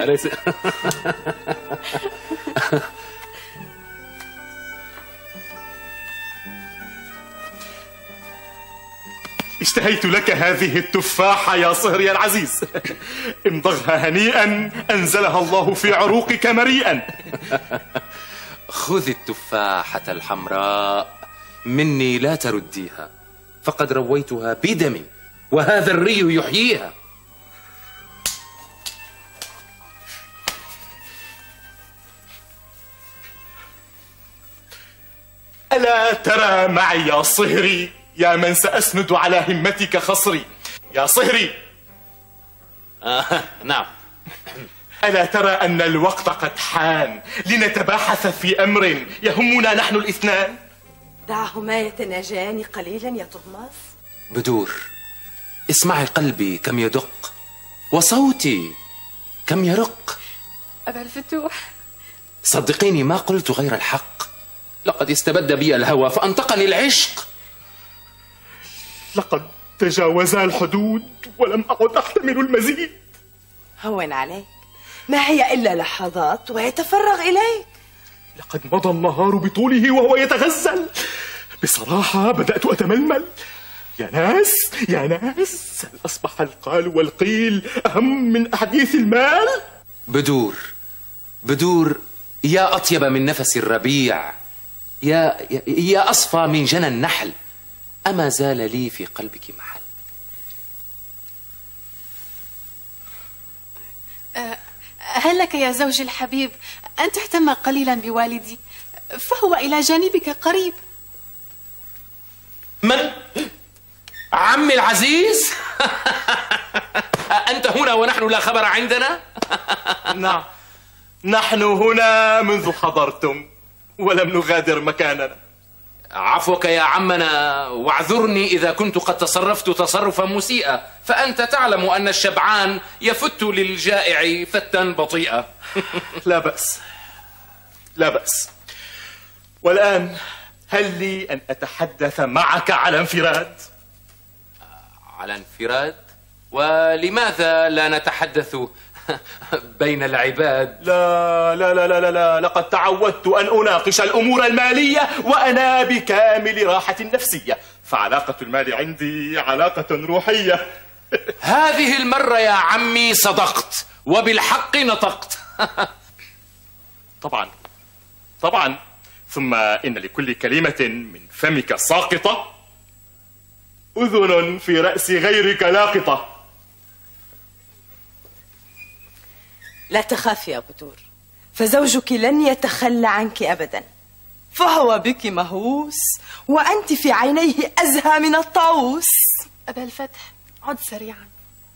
أليس؟ اشتهيت لك هذه التفاحة يا صهري العزيز. امضغها هنيئا أنزلها الله في عروقك مريئا. خذ التفاحة الحمراء مني لا ترديها فقد رويتها بدمي وهذا الري يحييها. ألا ترى معي يا صهري. يا من سأسند على همتك خصري. يا صهري. آه نعم. ألا ترى أن الوقت قد حان لنتباحث في أمر يهمنا نحن الاثنان؟ دعهما يتناجيان قليلا يا طهماس بدور. اسمعي قلبي كم يدق وصوتي كم يرق. أبا الفتوح. صدقيني ما قلت غير الحق. لقد استبد بي الهوى فأنطقني العشق. لقد تجاوزا الحدود ولم أعد أحتمل المزيد. هون عليك. ما هي إلا لحظات ويتفرغ إليك. لقد مضى النهار بطوله وهو يتغزل. بصراحة بدأت أتململ. يا ناس يا ناس هل أصبح القال والقيل أهم من أحاديث المال؟ بدور بدور يا أطيب من نفس الربيع. يا, يا, أصفى من جنى النحل أما زال لي في قلبك محل أه هل لك يا زوجي الحبيب أن تهتم قليلا بوالدي فهو إلى جانبك قريب من؟ عمي العزيز؟ أنت هنا ونحن لا خبر عندنا؟ نعم نحن هنا منذ حضرتم ولم نغادر مكاننا. عفوك يا عمنا واعذرني إذا كنت قد تصرفت تصرفا مسيئا. فأنت تعلم أن الشبعان يفت للجائع فتا بطيئا. لا بأس. لا بأس. والآن هل لي أن أتحدث معك على انفراد؟ على انفراد؟ ولماذا لا نتحدث بين العباد. لا لا لا لا لا لقد تعودت أن أناقش الأمور المالية وأنا بكامل راحة نفسية. فعلاقة المال عندي علاقة روحية. هذه المرة يا عمي صدقت وبالحق نطقت. طبعا طبعا. ثم إن لكل كلمة من فمك ساقطة أذن في رأس غيرك لاقطة. لا تخافي يا بدور فزوجك لن يتخلى عنك أبدا. فهو بك مهووس وأنت في عينيه أزهى من الطاووس. أبا الفتح عد سريعا.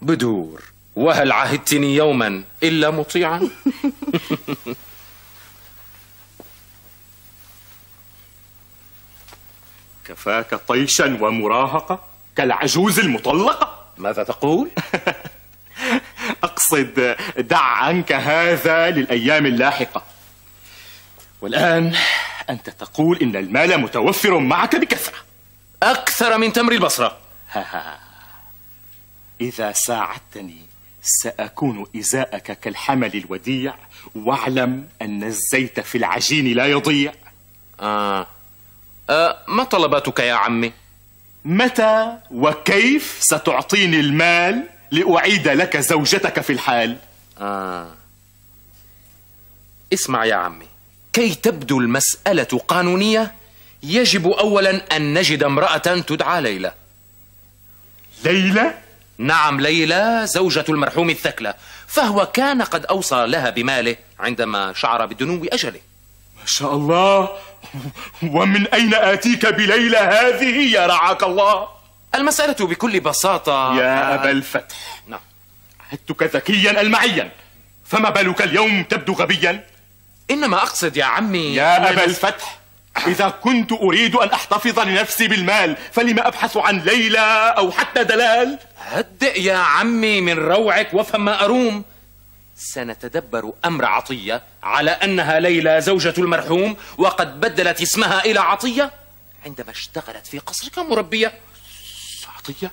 بدور وهل عهدتني يوما إلا مطيعا؟ كفاك طيشا ومراهقة كالعجوز المطلقة. ماذا تقول؟ أقصد دع عنك هذا للأيام اللاحقة. والآن أنت تقول إن المال متوفر معك بكثرة. أكثر من تمر البصرة. إذا ساعدتني سأكون إزاءك كالحمل الوديع. واعلم أن الزيت في العجين لا يضيع. آه. آه ما طلباتك يا عمي؟ متى وكيف ستعطيني المال؟ لأعيد لك زوجتك في الحال. آه. اسمع يا عمي. كي تبدو المسألة قانونية يجب أولا أن نجد امرأة تدعى ليلى. ليلى؟ نعم ليلى زوجة المرحوم الثكلة فهو كان قد أوصى لها بماله عندما شعر بدنو أجله. ما شاء الله. ومن أين آتيك بليلى هذه يا رعاك الله؟ المسألة بكل بساطة يا أبا الفتح نعم. عدتك ذكيا المعيا. فما بالك اليوم تبدو غبيا؟ إنما أقصد يا عمي يا أبا الفتح إذا كنت أريد أن أحتفظ لنفسي بالمال فلما أبحث عن ليلى أو حتى دلال؟ هدئ يا عمي من روعك وافهم ما أروم. سنتدبر أمر عطية على أنها ليلى زوجة المرحوم وقد بدلت اسمها إلى عطية. عندما اشتغلت في قصرك مربية عطية؟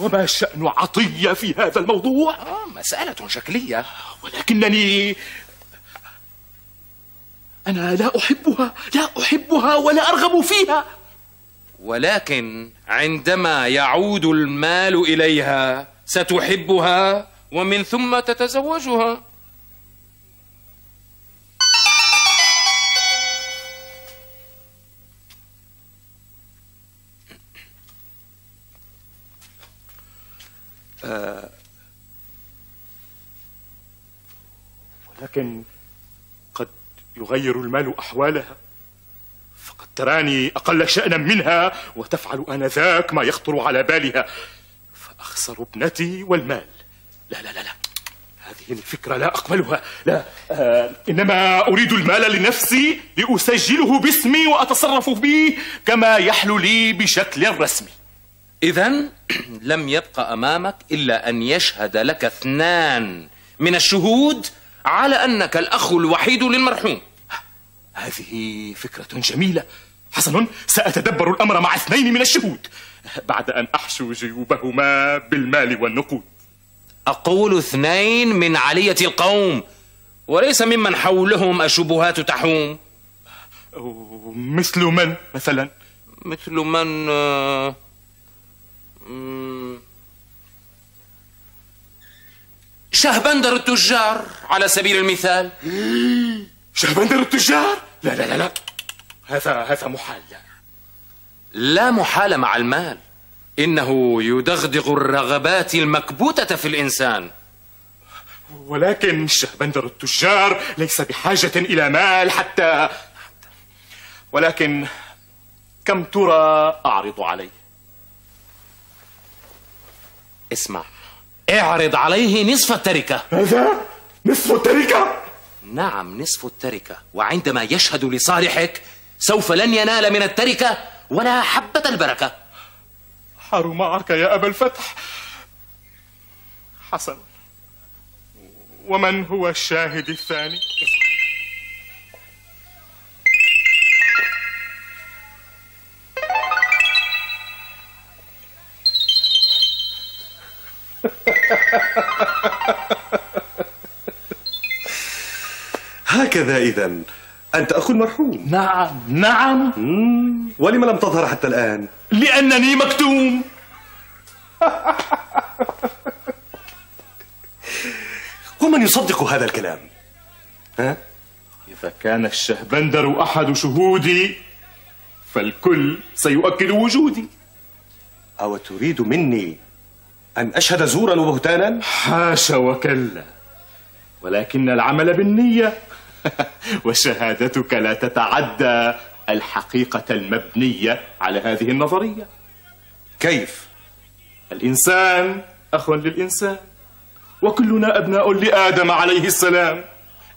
وما شأن عطية في هذا الموضوع؟ آه مسألة شكلية. ولكنني أنا لا أحبها لا أحبها ولا أرغب فيها. ولكن عندما يعود المال إليها ستحبها ومن ثم تتزوجها. يغير المال أحوالها. فقد تراني أقل شأنا منها وتفعل آنذاك ما يخطر على بالها. فأخسر ابنتي والمال. لا لا لا لا. هذه الفكرة لا أقبلها. لا آه إنما أريد المال لنفسي لأسجله باسمي وأتصرف به كما يحلو لي بشكل رسمي. إذا لم يبق أمامك إلا أن يشهد لك اثنان من الشهود على أنك الأخ الوحيد للمرحوم. هذه فكرة جميلة. حسن سأتدبر الأمر مع اثنين من الشهود بعد أن أحشو جيوبهما بالمال والنقود. أقول اثنين من علية القوم وليس ممن حولهم الشبهات تحوم. مثل من مثلا؟ مثل من آه، شهبندر التجار على سبيل المثال. شهبندر التجار؟ لا لا لا لا. هذا هذا محال. لا. محال مع المال. إنه يدغدغ الرغبات المكبوتة في الإنسان. ولكن شهبندر التجار ليس بحاجة إلى مال حتى ولكن كم ترى أعرض عليه؟ اسمع. اعرض عليه نصف التركة. هذا نصف التركة؟ نعم نصف التركة. وعندما يشهد لصالحك سوف لن ينال من التركة ولا حبة البركة. حار معك يا أبا الفتح. حسن ومن هو الشاهد الثاني؟ هكذا إذا أنت أخو المرحوم نعم نعم. مم. ولم لم تظهر حتى الآن. لأنني مكتوم. ومن يصدق هذا الكلام؟ ها؟ إذا كان الشهبندر أحد شهودي فالكل سيؤكد وجودي. أو تريد مني أن أشهد زورا وبهتانا؟ حاشا وكلا. ولكن العمل بالنية. وشهادتك لا تتعدى الحقيقة المبنية على هذه النظرية. كيف؟ الإنسان أخ للإنسان وكلنا أبناء لآدم عليه السلام.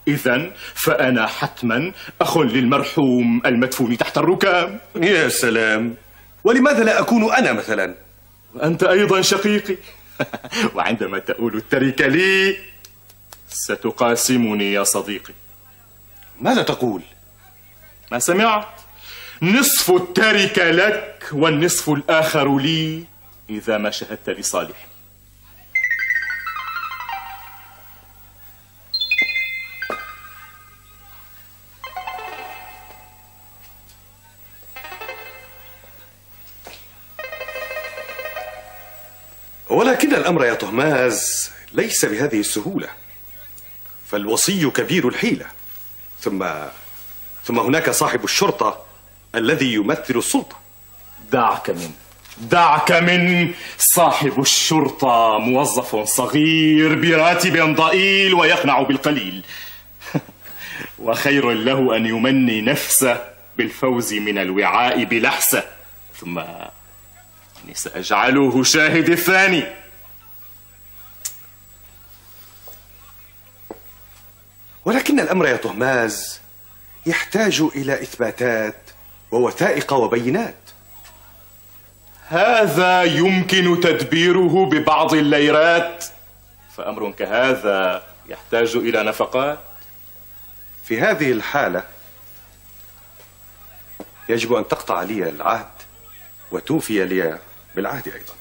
إذا فأنا حتما أخ للمرحوم المدفون تحت الركام. يا سلام. ولماذا لا أكون أنا مثلا؟ وأنت أيضا شقيقي وعندما تؤول التركة لي ستقاسمني يا صديقي. ماذا تقول؟ ما سمعت؟ نصف التركة لك والنصف الآخر لي إذا ما شهدت لصالح. ولكن الأمر يا طهماز ليس بهذه السهولة فالوصي كبير الحيلة. ثم ثم هناك صاحب الشرطة الذي يمثل السلطة. دعك من دعك من صاحب الشرطة موظف صغير براتب ضئيل ويقنع بالقليل. وخير له أن يمني نفسه بالفوز من الوعاء بلحسة. ثم سأجعله شاهد الثاني. ولكن الأمر يا طهماز يحتاج إلى إثباتات ووثائق وبينات. هذا يمكن تدبيره ببعض الليرات. فأمر كهذا يحتاج إلى نفقات. في هذه الحالة يجب أن تقطع لي العهد وتوفي لي بالعهد أيضا.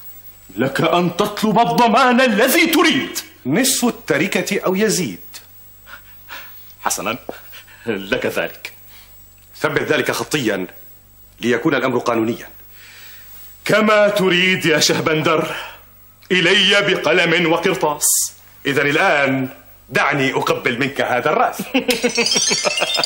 لك أن تطلب الضمان الذي تريد. نصف التركة أو يزيد. حسنا لك ذلك. ثبت ذلك خطيا ليكون الأمر قانونيا. كما تريد يا شهبندر إلي بقلم وقرطاس. إذا الآن دعني أقبل منك هذا الرأس.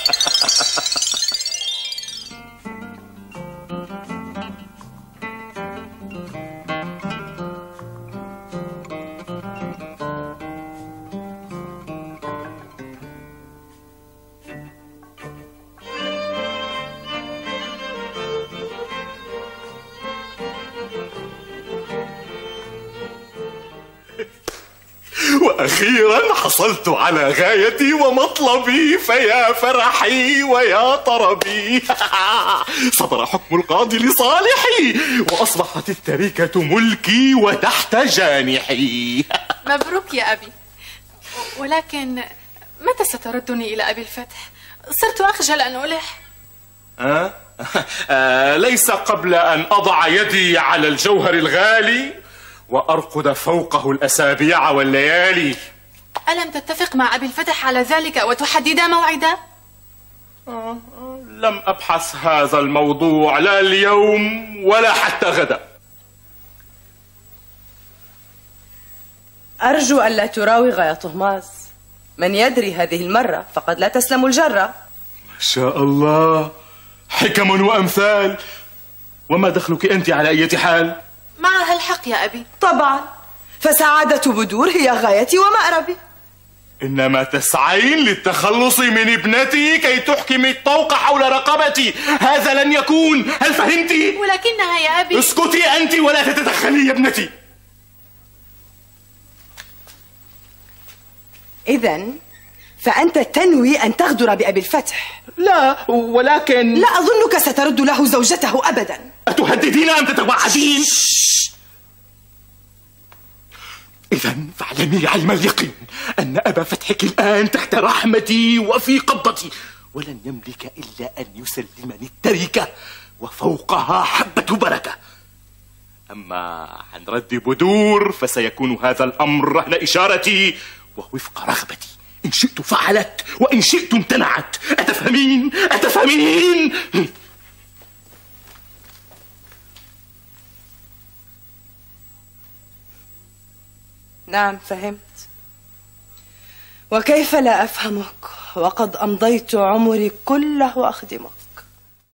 وأخيرا حصلت على غايتي ومطلبي فيا فرحي ويا طربي. صدر حكم القاضي لصالحي وأصبحت التركة ملكي وتحت جانحي. مبروك يا أبي. ولكن متى ستردني إلى أبي الفتح؟ صرت أخجل أن ألح. أه؟ أه ليس قبل أن أضع يدي على الجوهر الغالي. وأرقد فوقه الأسابيع والليالي. ألم تتفق مع أبي الفتح على ذلك وتحددا موعدا؟ لم أبحث هذا الموضوع لا اليوم ولا حتى غدا. أرجو ألا تراوغ يا طهماس من يدري هذه المرة فقد لا تسلم الجرة. ما شاء الله. حكم وأمثال. وما دخلك أنت على أي حال؟ معها الحق يا أبي. طبعا. فسعادة بدور هي غايتي ومأربي. إنما تسعين للتخلص من ابنتي كي تحكمي الطوق حول رقبتي. هذا لن يكون. هل فهمت؟ ولكنها يا أبي. اسكتي أنت ولا تتدخلي يا ابنتي. إذا فأنت تنوي أن تغدر بأبي الفتح. لا ولكن لا أظنك سترد له زوجته أبدا. أتهددين أم تتوعدين؟ إذا فاعلمي علم اليقين أن أبا فتحك الآن تحت رحمتي وفي قبضتي ولن يملك إلا أن يسلمني التركة وفوقها حبة بركة أما عن رد بدور فسيكون هذا الأمر رهن إشارتي ووفق رغبتي إن شئت فعلت وإن شئت امتنعت أتفهمين؟ أتفهمين؟ نعم فهمت. وكيف لا أفهمك؟ وقد أمضيت عمري كله أخدمك